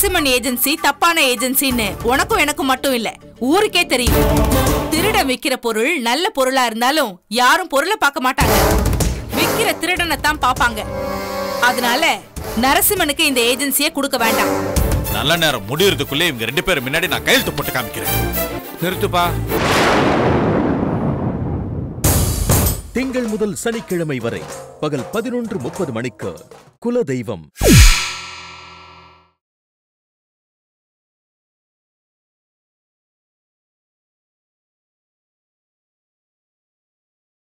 Narasimhan agency தப்பான ஏஜென்சின்னு உனக்கும் எனக்கும் மட்டும் இல்ல ஊருக்கே தெரியும். திருடம் விக்கிற பொருள் நல்ல பொருளா இருந்தாலும் யாரும் பொருளை பார்க்க மாட்டாங்க. விக்கிற திருடனை தான் பார்ப்பாங்க. அதனால நரசிம்மனுக்கு இந்த ஏஜென்சியை கொடுக்க வேண்டாம். நல்ல நேரம் முடியறதுக்குள்ளே இவங்க ரெண்டு பேரும் முன்னாடி நான் கையெழுத்து போட்டு காமிக்கிறேன். நிறுத்துப்பா. திங்கள் முதல் சனிக்கிழமை வரை பகல் பதினொன்று முப்பது மணிக்கு குலதெய்வம்.